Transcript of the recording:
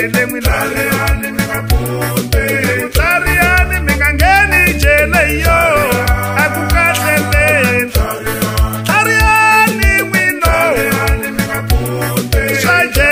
jele mutariyani mi nga ngheni jele yo akukahleleni tariyani mwino swa je